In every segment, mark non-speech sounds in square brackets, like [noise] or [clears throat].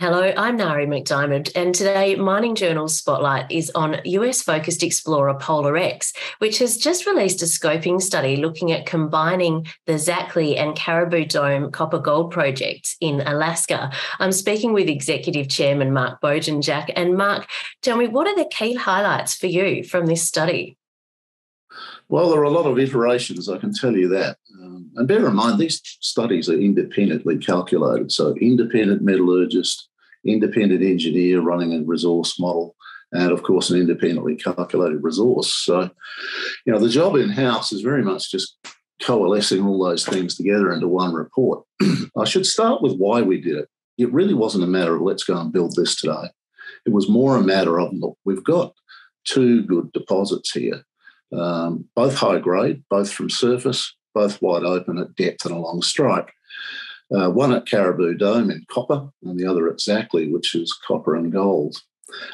Hello, I'm Nari McDiamond, and today Mining Journal's spotlight is on US focused explorer PolarX, which has just released a scoping study looking at combining the Zackly and Caribou Dome copper gold projects in Alaska. I'm speaking with Executive Chairman Mark Bojanjac. And Mark, tell me, what are the key highlights for you from this study? Well, there are a lot of iterations, I can tell you that. Um, and bear in mind, these studies are independently calculated. So, independent metallurgist, independent engineer running a resource model, and of course, an independently calculated resource. So, you know, the job in house is very much just coalescing all those things together into one report. [clears throat] I should start with why we did it. It really wasn't a matter of let's go and build this today. It was more a matter of look, we've got two good deposits here, um, both high grade, both from surface, both wide open at depth and along strike uh, one at Caribou Dome in copper and the other at Zackly, which is copper and gold.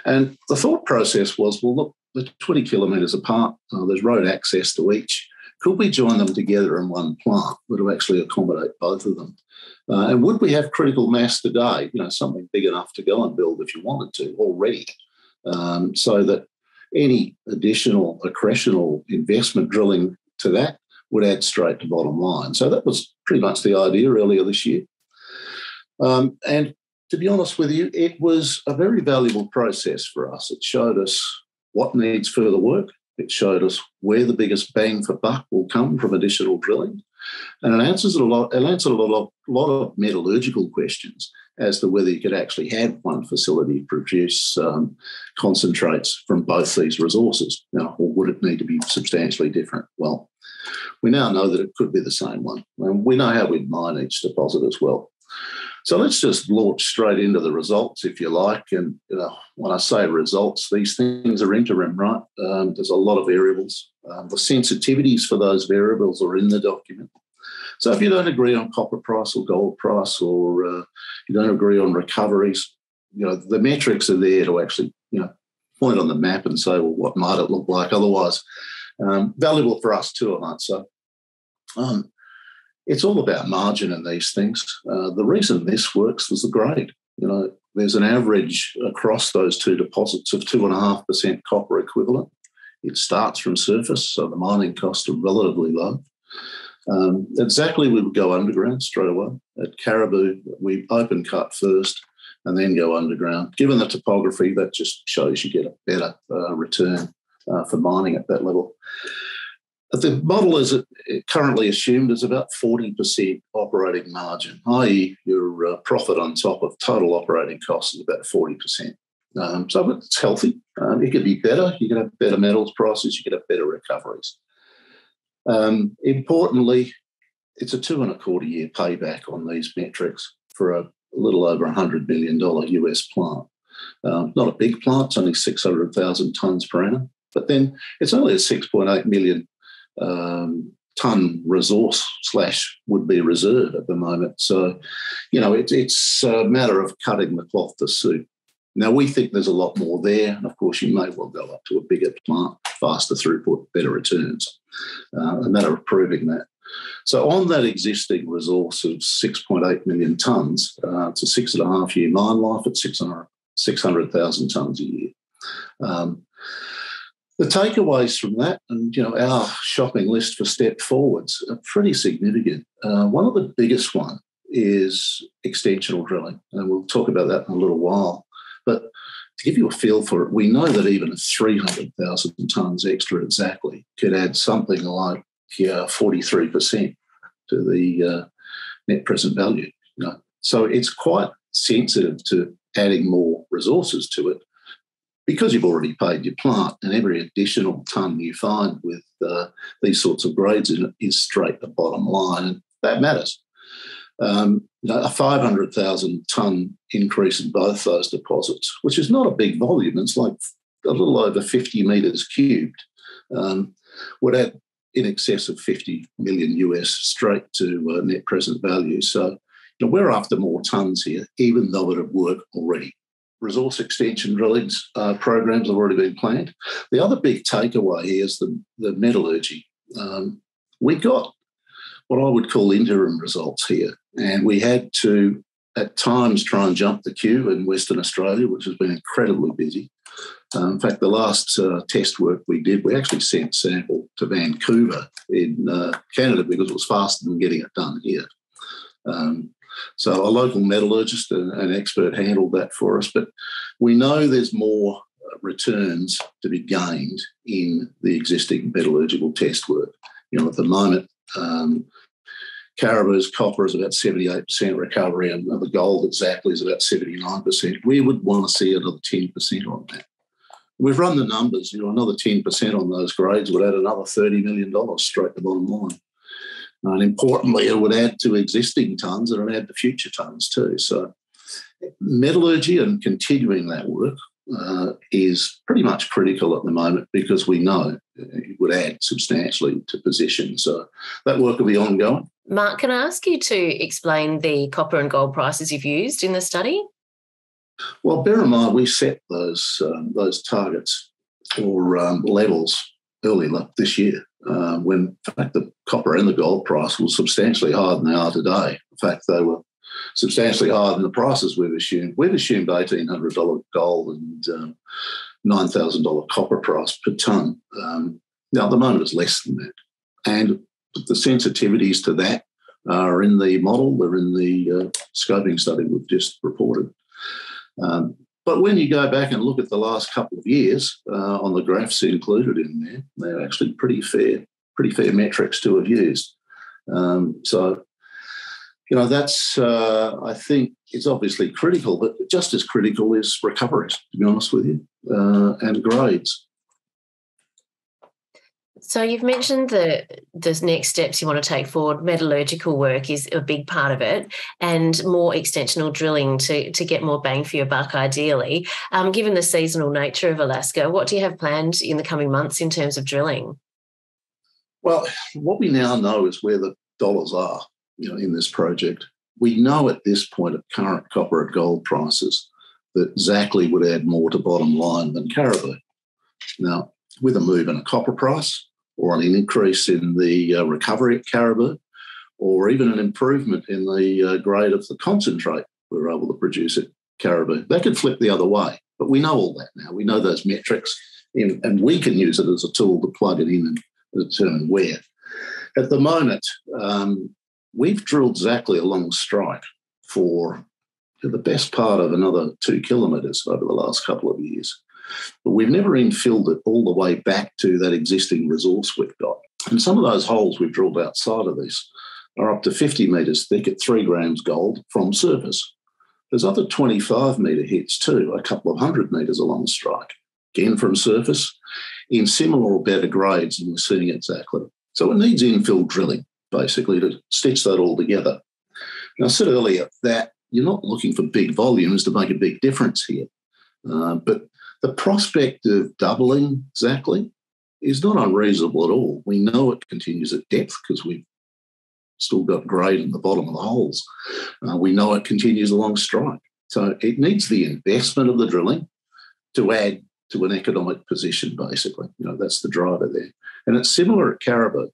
And the thought process was, well, look, they're 20 kilometres apart. Uh, there's road access to each. Could we join them together in one plant that would actually accommodate both of them? Uh, and would we have critical mass today? You know, something big enough to go and build if you wanted to already, um, so that any additional accretional investment drilling to that would add straight to bottom line. So that was pretty much the idea earlier this year. Um, and to be honest with you, it was a very valuable process for us. It showed us what needs further work. It showed us where the biggest bang for buck will come from additional drilling. And it answers a lot, it answered a lot of, lot of metallurgical questions as to whether you could actually have one facility produce um, concentrates from both these resources. Or would it need to be substantially different? Well, we now know that it could be the same one. And we know how we'd mine each deposit as well. So let's just launch straight into the results, if you like. And you know, when I say results, these things are interim, right? Um, there's a lot of variables. Um, the sensitivities for those variables are in the document. So if you don't agree on copper price or gold price, or uh, you don't agree on recoveries, you know the metrics are there to actually, you know, point on the map and say, well, what might it look like? Otherwise, um, valuable for us too, I might say. Um, it's all about margin in these things. Uh, the reason this works was the grade. You know, there's an average across those two deposits of two and a half percent copper equivalent. It starts from surface, so the mining costs are relatively low. Um, Zackly, we would go underground straight away. At Caribou, we open cut first and then go underground. Given the topography, that just shows you get a better uh, return uh, for mining at that level. The model is currently assumed is about 40% operating margin, i.e., your uh, profit on top of total operating costs is about 40%. Um, so it's healthy. Um, it could be better. You can have better metals prices. You can have better recoveries. Um, importantly, it's a two and a quarter year payback on these metrics for a little over a $100 million US plant. Um, not a big plant, it's only 600,000 tonnes per annum. But then it's only a 6.8 million um, ton resource slash would be reserve at the moment. So, you know, it, it's a matter of cutting the cloth to suit. Now, we think there's a lot more there. And of course, you may well go up to a bigger plant, faster throughput, better returns. Uh, a matter of proving that. So, on that existing resource of 6.8 million tonnes, uh, it's a six and a half year mine life at 600,000 600, tonnes a year. Um, the takeaways from that, and you know, our shopping list for step forwards are pretty significant. Uh, one of the biggest one is extensional drilling, and we'll talk about that in a little while. But to give you a feel for it, we know that even 300,000 tonnes extra Zackly could add something like yeah, 43% to the uh, net present value. You know? So it's quite sensitive to adding more resources to it because you've already paid your plant, and every additional ton you find with uh, these sorts of grades in it is straight the bottom line, and that matters. Um, you know, a 500,000 ton increase in both those deposits, which is not a big volume, it's like a little over 50 metres cubed, um, would add in excess of 50 million US straight to uh, net present value. So you know, we're after more tons here, even though it would work already resource extension drillings uh, programs have already been planned. The other big takeaway here is the, the metallurgy. Um, we got what I would call interim results here, and we had to at times try and jump the queue in Western Australia, which has been incredibly busy. Uh, in fact, the last uh, test work we did, we actually sent sample to Vancouver in uh, Canada because it was faster than getting it done here. Um, so a local metallurgist and an expert handled that for us. But we know there's more returns to be gained in the existing metallurgical test work. You know, at the moment, um, Caribou's copper is about 78% recovery, and the gold Zackly is about 79%. We would want to see another 10% on that. We've run the numbers, you know, another 10% on those grades would add another $30 million straight to the bottom line. And importantly, it would add to existing tonnes and it would add to future tonnes too. So metallurgy and continuing that work uh, is pretty much critical at the moment because we know it would add substantially to position. So that work will be ongoing. Mark, can I ask you to explain the copper and gold prices you've used in the study? Well, bear in mind we set those um, those targets or um, levels early this year uh, when, in fact, the copper and the gold price was substantially higher than they are today. In fact, they were substantially higher than the prices we've assumed. We've assumed $1,800 gold and um, $9,000 copper price per tonne. Um, now, at the moment, it's less than that. And the sensitivities to that are in the model, they're in the uh, scoping study we've just reported. Um, but when you go back and look at the last couple of years uh, on the graphs included in there, they're actually pretty fair, pretty fair metrics to have used. Um, so you know, that's, uh, I think, it's obviously critical, but just as critical is recoveries, to be honest with you, uh, and grades. So you've mentioned the the next steps you want to take forward. Metallurgical work is a big part of it, and more extensional drilling to to get more bang for your buck. Ideally, um, given the seasonal nature of Alaska, what do you have planned in the coming months in terms of drilling? Well, what we now know is where the dollars are you know, in this project. We know at this point at current copper and gold prices that Zackly would add more to bottom line than Caribou. Now, with a move in a copper price or an increase in the uh, recovery at Caribou, or even an improvement in the uh, grade of the concentrate we were able to produce at Caribou, that could flip the other way. But we know all that now. We know those metrics, in, and we can use it as a tool to plug it in and determine where. At the moment, um, we've drilled Zackly along strike for the best part of another two kilometres over the last couple of years. But we've never infilled it all the way back to that existing resource we've got. And some of those holes we've drilled outside of this are up to 50 metres thick at three grams gold from surface. There's other 25 metre hits too, a couple of hundred metres along strike, again from surface, in similar or better grades than we're seeing at Zackly. So it needs infill drilling basically to stitch that all together. Now, I said earlier that you're not looking for big volumes to make a big difference here, uh, but the prospect of doubling Zackly is not unreasonable at all. We know it continues at depth because we've still got grade in the bottom of the holes. Uh, we know it continues along strike. So it needs the investment of the drilling to add to an economic position, basically. You know, that's the driver there. And it's similar at Caribou.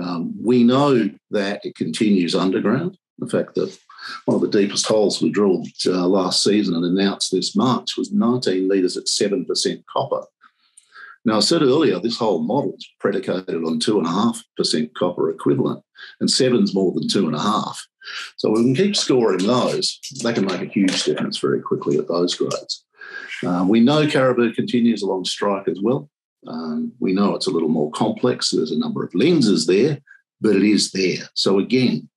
Um, we know that it continues underground. In fact, that one of the deepest holes we drilled uh, last season and announced this March was 19 metres at 7% copper. Now, I said earlier, this whole model is predicated on 2.5% copper equivalent, and seven's more than 2.5. So we can keep scoring those. They can make a huge difference very quickly at those grades. Uh, we know Caribou continues along strike as well. Um, we know it's a little more complex. There's a number of lenses there, but it is there. So again,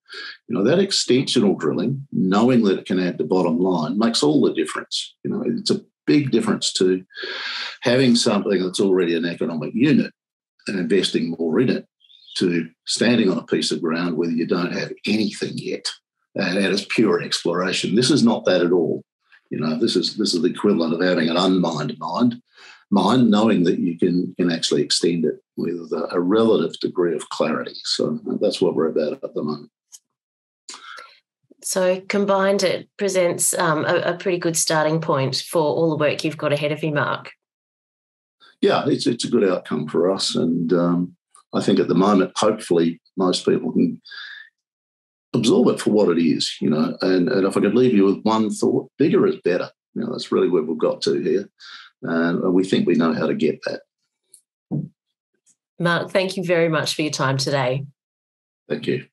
you know, that extensional drilling, knowing that it can add to bottom line, makes all the difference. You know, it's a big difference to having something that's already an economic unit and investing more in it to standing on a piece of ground where you don't have anything yet and that is pure exploration. This is not that at all. You know, this is this is the equivalent of having an unmined mind mind, knowing that you can can actually extend it with a, a relative degree of clarity. So that's what we're about at the moment. So combined, it presents um, a, a, pretty good starting point for all the work you've got ahead of you, Mark. Yeah, it's it's a good outcome for us, and um, I think at the moment, hopefully, most people can absorb it for what it is, you know. And, and if I could leave you with one thought, bigger is better. You know, that's really where we've got to here. And we think we know how to get that. Mark, thank you very much for your time today. Thank you.